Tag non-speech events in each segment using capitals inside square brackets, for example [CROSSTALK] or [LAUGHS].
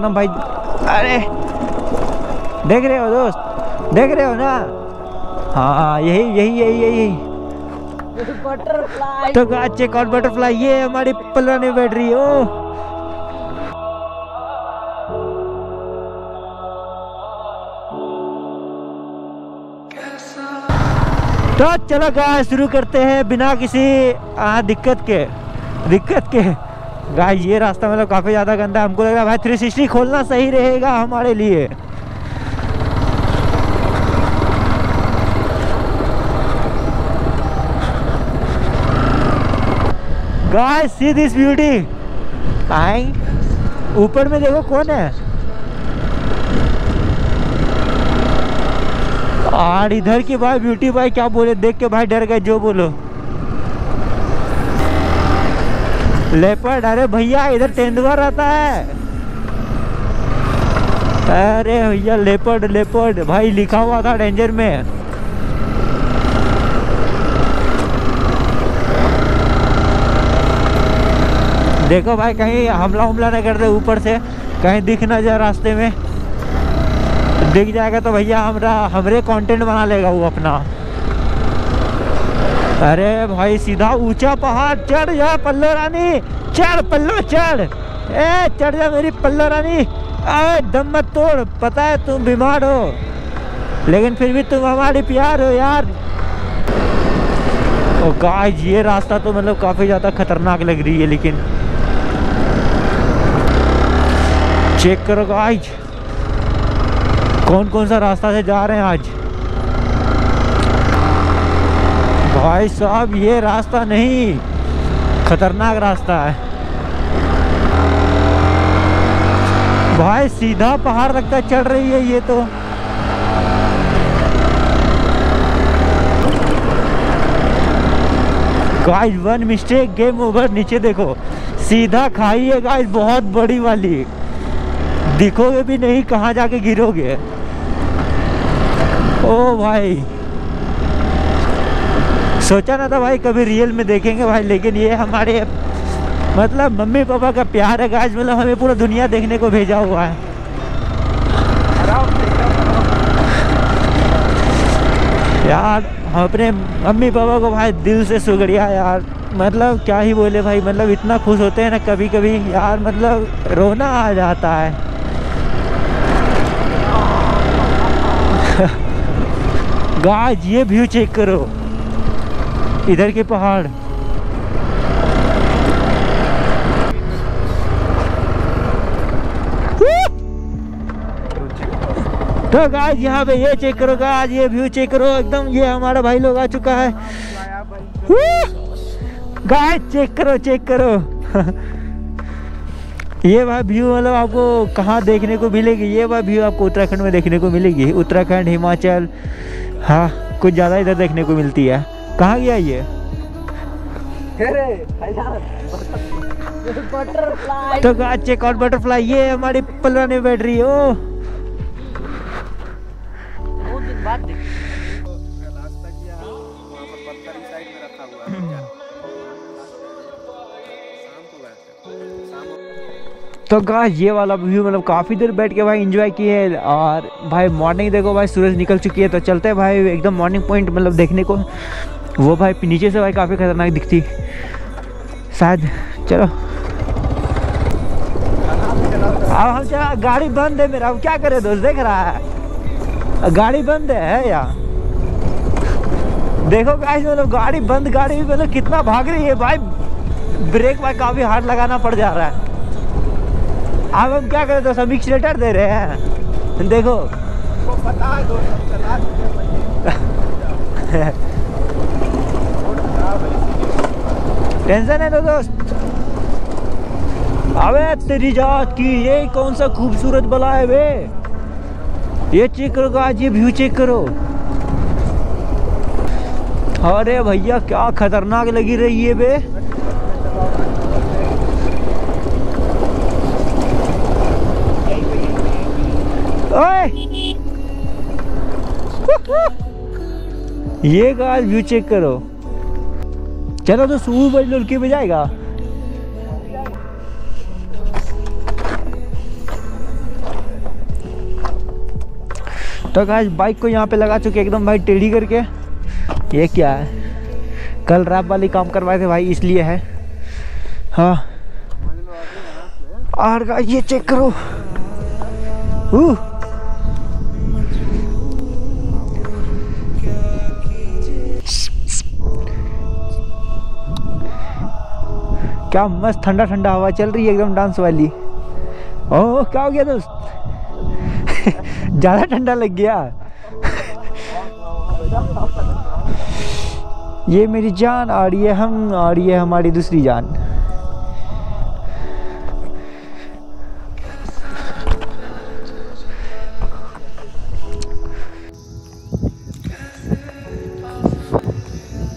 ना भाई अरे। देख रहे हो दोस्त देख रहे हो ना? हाँ यही यही यही यही। बटरफ्लाई तो चेक आउट बटरफ्लाई ये हमारी पलवाने बैठ रही हो तो चलो गाय शुरू करते हैं बिना किसी आ, दिक्कत के दिक्कत के। गाय ये रास्ता मतलब काफ़ी ज़्यादा गंदा है। हमको लग रहा है भाई 360 खोलना सही रहेगा हमारे लिए। गाय सी दिस ब्यूटी आई ऊपर में देखो कौन है? और इधर की भाई ब्यूटी भाई क्या बोले? देख के भाई डर गए, जो बोलो। लेपर्ड, अरे भैया, इधर तेंदुआ रहता है। अरे भैया, लेपर्ड लेपर्ड, भाई, लिखा हुआ था डेंजर में। देखो भाई, कहीं हमला हमला नहीं करते ऊपर से, कहीं दिख ना जाए रास्ते में। दिख जाएगा तो भैया, हमरा, हमरे कंटेंट बना लेगा वो अपना। अरे भाई, सीधा ऊँचा पहाड़, चढ़ जा पल्लो रानी, चढ़ पल्लो, चढ़। ए, चढ़ जा मेरी पल्लो रानी। अरे, दम मत तोड़, पता है तुम बीमार हो। लेकिन फिर भी तुम हमारी प्यार हो यार। ओ गाइस ये रास्ता तो मतलब काफ़ी ज़्यादा खतरनाक लग रही है, लेकिन चेक करो गाइस कौन कौन सा रास्ता से जा रहे हैं आज? भाई साहब, ये रास्ता नहीं। खतरनाक रास्ता है। भाई, सीधा पहाड़ लगता चढ़ रही है ये तो। Guys one mistake game over नीचे देखो। सीधा खाई है गाइस बहुत बड़ी वाली। दिखोगे भी नहीं, कहाँ जाके गिरोगे? ओ भाई। सोचा ना था भाई कभी रियल में देखेंगे भाई, लेकिन ये हमारे मतलब मम्मी पापा का प्यार है गाइस मतलब हमें पूरा दुनिया देखने को भेजा हुआ है। यार हम अपने मम्मी पापा को भाई दिल से शुक्रिया यार। मतलब क्या ही बोले भाई मतलब इतना खुश होते हैं ना कभी कभी यार मतलब रोना आ जाता है। [LAUGHS] गाज ये व्यू चेक करो। इधर के पहाड़। तो गाइस यहाँ पे ये चेक करो गाइस ये व्यू चेक करो, एकदम ये हमारा भाई लोग आ चुका है। गाइस चेक करो चेक करो। [LAUGHS] ये वह व्यू मतलब आपको कहाँ देखने को मिलेगी? ये वह व्यू आपको उत्तराखंड में देखने को मिलेगी। उत्तराखंड, हिमाचल हाँ कुछ ज़्यादा इधर देखने को मिलती है। कहाँ गया ये? बटरफ्लाई तो चेक आउट बटरफ्लाई ये हमारी पलवाने बैठ रही हो तो गाइस ये वाला व्यू मतलब काफ़ी देर बैठ के भाई एंजॉय किए और भाई मॉर्निंग देखो भाई सूरज निकल चुकी है तो चलते हैं भाई एकदम मॉर्निंग पॉइंट मतलब देखने को। वो भाई नीचे से भाई काफ़ी खतरनाक दिखती। शायद चलो। अब हम चला गाड़ी बंद है मेरा। अब क्या करे दोस्त देख रहा है। गाड़ी बंद है यार देखो गाइस मतलब गाड़ी बंद गाड़ी भी मतलब कितना भाग रही है भाई। ब्रेक भाई काफ़ी हार्ड लगाना पड़ जा रहा है। अब हम क्या करें दोस्त सब एक्सीटर दे रहे हैं। देखो। [LAUGHS] [LAUGHS] टेंशन है तो दोस्त अबे तेरी जात की ये कौन सा खूबसूरत बला है बे ये चेक करो आज ये व्यू चेक करो अरे भैया क्या खतरनाक लगी रही है बे ओए ये गाइस व्यू चेक करो चलो तो सुबह बज लुड़की बजाएगा। तो गाइस बाइक को यहाँ पे लगा चुके एकदम भाई टेढ़ी करके। ये क्या है? कल रैप वाली काम करवाए थे भाई, इसलिए है। हाँ। और गाइस ये चेक करो। क्या मस्त ठंडा ठंडा हवा चल रही है एकदम डांस वाली। ओह, क्या हो गया दोस्त? [LAUGHS] ज़्यादा ठंडा लग गया। [LAUGHS] ये मेरी जान, आ रही है हम, आ रही है हमारी दूसरी जान।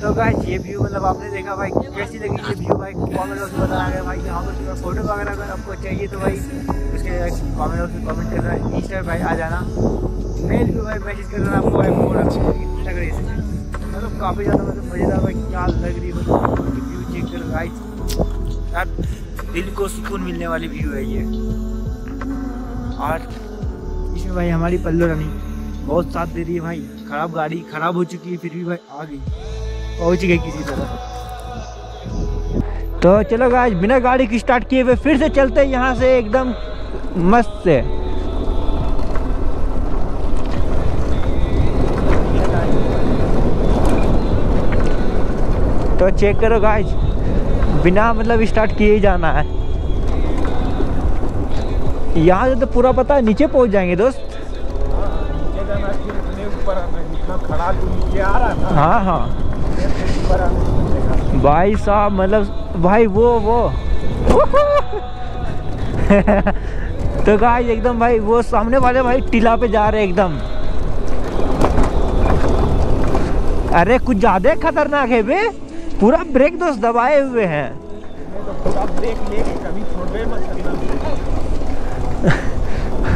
तो गाइस ये व्यू मतलब आपने देखा भाई, कैसी लगी ये व्यू भाई? कमेंट बॉक्स में बताना भाई, यहाँ पर फ़ोटो वगैरह अगर आपको चाहिए तो भाई, उसके कमेंट बॉक्स में कमेंट करना इंस्टा भाई आ जाना। मेल भी भाई मैसेज कर देना आपको भाई फ़ोटो तगड़े से मतलब काफ़ी ज़्यादा मतलब मज़ेदार भाई, क्या लग रही है मतलब व्यू चेक करो गाइस यार, दिल को सुकून मिलने वाली व्यू है ये। और इसमें भाई हमारी पल्लो रानी, बहुत साथ दे रही है भाई। खराब गाड़ी खराब हो चुकी है, फिर भी भाई आ गई। पहुँच गई किसी तरह तो चलो आज बिना गाड़ी की स्टार्ट किए हुए फिर से चलते हैं यहाँ से एकदम मस्त से। तो चेक करो गाइज़ बिना मतलब स्टार्ट किए ही जाना है। यहाँ से तो पूरा पता है, नीचे पहुँच जाएँगे दोस्त। हाँ हाँ। भाई साहब मतलब भाई वो वो। तो गाइस एकदम भाई, वो सामने वाले भाई टीला पे जा रहे एकदम। अरे, कुछ ज़्यादा खतरनाक है बे। पूरा ब्रेक दोस्त दबाए हुए हैं।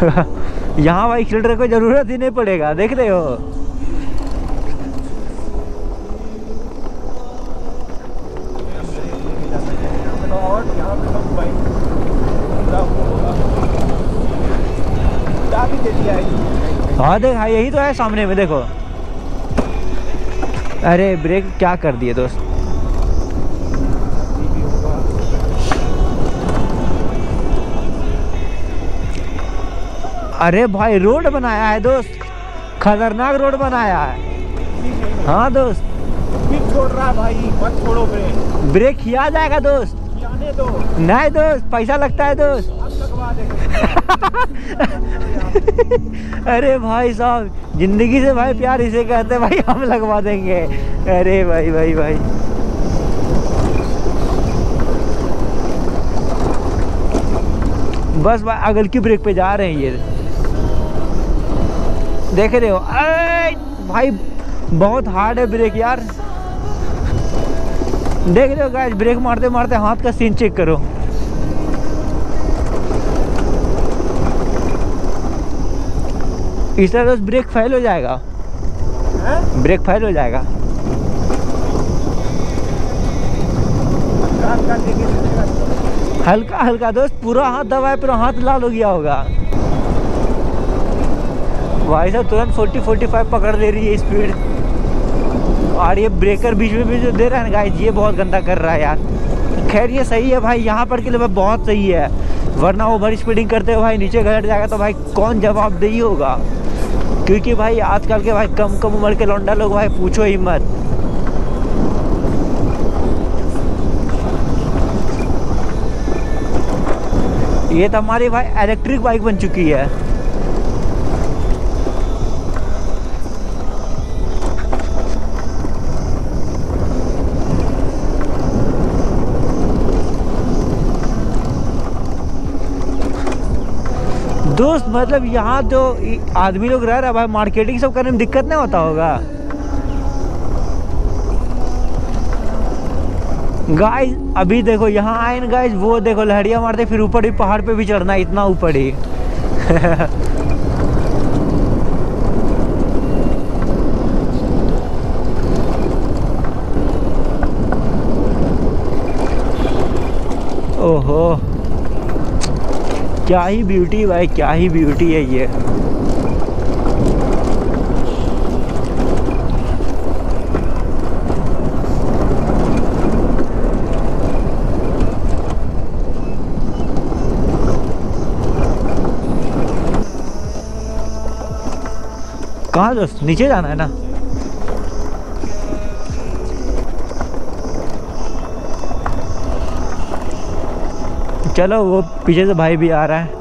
[LAUGHS] यहाँ भाई एक्सीटर को ज़रूरत ही नहीं पड़ेगा, देख रहे हो तो और यहाँ पे सब भाई पूरा वो होगा पूरा भी दे दिया है देख हाँ यही तो है सामने में देखो। अरे ब्रेक क्या कर दिए दोस्त? अरे भाई रोड बनाया है दोस्त। खतरनाक रोड बनाया है। हाँ दोस्त। छोड़ रहा है भाई मत छोड़ो ब्रेक ब्रेक किया जाएगा दोस्त। दो। नहीं दोस्त पैसा लगता है दोस्त। [LAUGHS] अरे भाई साहब, ज़िंदगी से भाई प्यार इसे कहते भाई हम लगवा देंगे। अरे भाई भाई भाई। बस भाई, अगल की ब्रेक पे जा रहे हैं ये। देख रहे हो? अरे भाई, बहुत हार्ड है ब्रेक यार। देख रहे हो गाइस ब्रेक मारते मारते हाथ का सीन चेक करो। इस तरह से ब्रेक फेल हो जाएगा। हैं? ब्रेक फेल हो जाएगा। तो। हल्का हल्का दोस्त पूरा हाथ दबाए पूरा हाथ लाल हो गया होगा। भाई साहब तुरंत 40 45 पकड़ दे रही है स्पीड और ये ब्रेकर बीच में भी जो दे रहा है ना गाइस ये बहुत गंदा कर रहा है यार। खैर ये सही है भाई यहाँ पर के लिए बहुत सही है। वरना ओवर स्पीडिंग करते हुए भाई नीचे घट जाएगा तो भाई कौन जवाब जवाबदेही होगा? क्योंकि भाई, आजकल के भाई कम कम उम्र के लौंडा लोग भाई, पूछो ही मत। ये तो हमारी भाई इलेक्ट्रिक बाइक बन चुकी है। दोस्त मतलब यहाँ इ- आदमी लोग रह रहा भाई मार्केटिंग सब करने में दिक्कत नहीं होता होगा? गाइस अभी देखो, यहाँ आए ना गाइस वो देखो, लहरिया मारते, फिर ऊपर ही पहाड़ पे भी चढ़ना, इतना ऊपर ही। [LAUGHS] ओहो। क्या ही ब्यूटी भाई, क्या ही ब्यूटी है ये। कहाँ दोस्त? नीचे जाना है ना? चलो वो पीछे से भाई भी आ रहा है।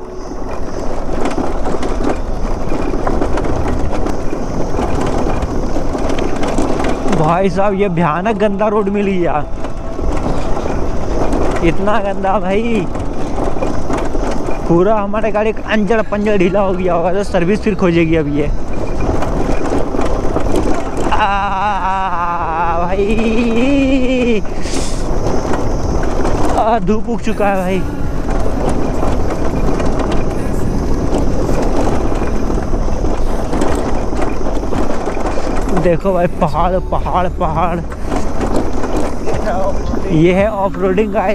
भाई साहब ये भयानक गंदा रोड मिल गया इतना गंदा भाई। पूरा हमारे गाड़ी का अंजड़ पंजड़ ढीला हो गया होगा तो सर्विस फिर खोजेगी अब ये। आ, भाई। धूप उग चुका है भाई। देखो भाई, पहाड़ पहाड़ पहाड़। ये है ऑफ़ रोडिंग का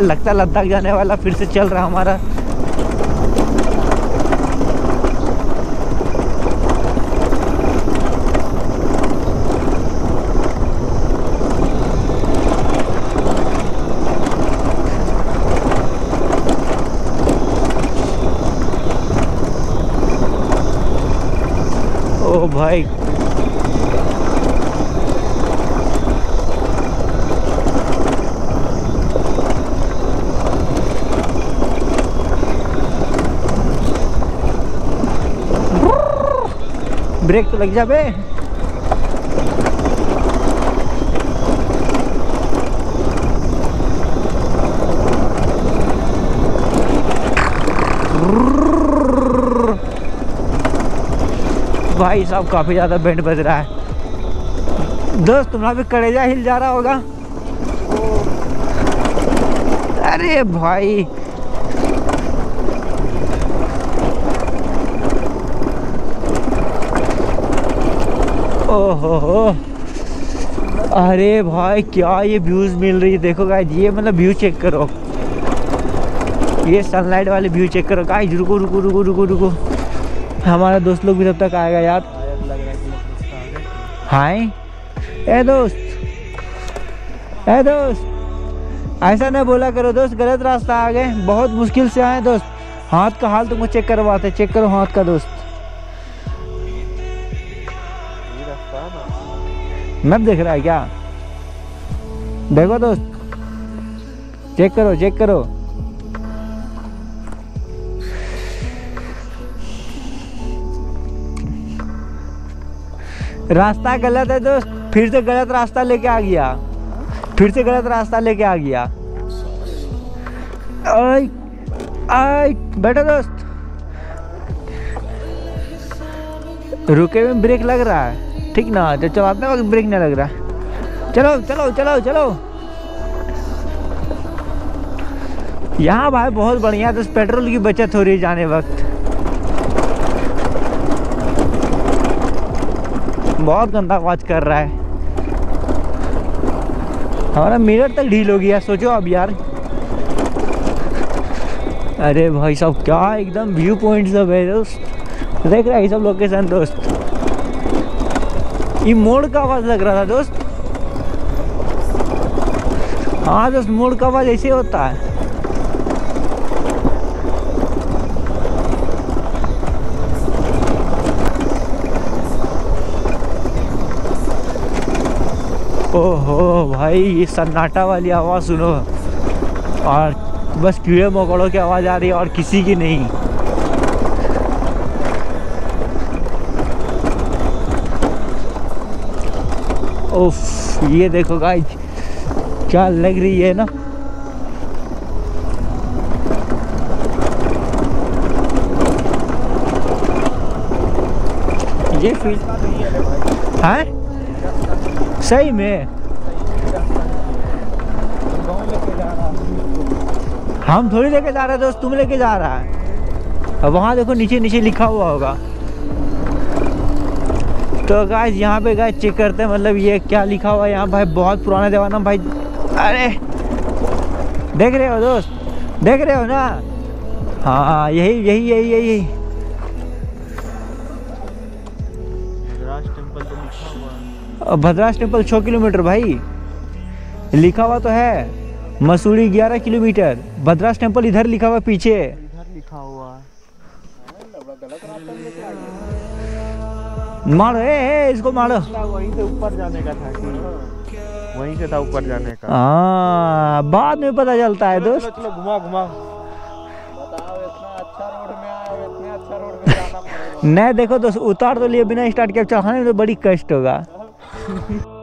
लगता लद्दाख जाने वाला फिर से चल रहा हमारा। ओ भाई ब्रेक तो लग जा भाई साहब, काफ़ी ज़्यादा बैंड बज रहा है। दोस्त, तुम्हारा भी कड़ेजा हिल जा रहा होगा। अरे भाई। ओहो। अरे भाई, क्या ये व्यूज़ मिल रही है? देखो गाइस ये मतलब व्यू चेक करो। ये सनलाइट वाले व्यू चेक करो। गाइस रुको रुको रुको रुको रुको। हमारा दोस्त लोग भी तब तक आएगा यार। हाय। ए दोस्त। ए दोस्त। ऐसा ना बोला करो, दोस्त, गलत रास्ता आ गए। बहुत मुश्किल से आए दोस्त। हाथ का हाल तुमको चेक करवाते चेक करो हाथ का दोस्त। मैप देख रहा है क्या? देखो दोस्त। चेक करो चेक करो। रास्ता गलत है दोस्त। फिर से गलत रास्ता लेके आ गया। फिर से गलत रास्ता लेके आ गया। आई आई बैठो दोस्त। रुके में ब्रेक लग रहा है। ठीक ना जब चलाते वक्त ब्रेक नहीं लग रहा। चलो चलो चलो चलो। यहाँ भाई बहुत बढ़िया तो पेट्रोल की बचत हो रही है जाने वक्त। बहुत गंदा आवाज़ कर रहा है। हमारा मिरर तक ढील हो गया, सोचो अब यार। अरे भाई साहब, क्या एकदम व्यू पॉइंट सब है दोस्त। देख रहे है सब लोकेशन दोस्त। ये मोड़ का आवाज़ लग रहा था दोस्त। हाँ दोस्त, मोड़ का आवाज़ ऐसे होता है। ओहो भाई, ये सन्नाटा वाली आवाज़ सुनो। और बस कीड़े मकोड़ों की आवाज़ आ रही है और किसी की नहीं। उफ, ये देखो गाइस क्या लग रही है ना? ये फील है? सही में। हम थोड़ी लेके जा रहे हैं दोस्त, तुम लेके जा रहा है। वहाँ देखो नीचे नीचे लिखा हुआ होगा। तो गाइस यहाँ पे गाइस चेक करते हैं मतलब ये क्या लिखा हुआ है यहाँ भाई बहुत पुराना जमाना भाई। अरे! देख रहे हो दोस्त? देख रहे हो ना? हाँ यही यही यही यही। यही है। और भद्रास टेंपल छः किलोमीटर भाई। लिखा हुआ तो है मसूरी ग्यारह किलोमीटर। भद्रास टेंपल इधर लिखा हुआ पीछे। इधर लिखा हुआ मारो ए, ए इसको मारो। वहीं से ऊपर जाने का था कि वहीं से था ऊपर जाने का। हाँ बाद में पता चलता है दोस्त। चलो चलो घुमा घुमा अच्छा रोड में आए हो, इतने अच्छा रोड में जाना पड़ेगा। नहीं देखो दोस्त उतार तो लिए बिना स्टार्ट के चढ़ाने में तो बड़ी कष्ट होगा। [LAUGHS]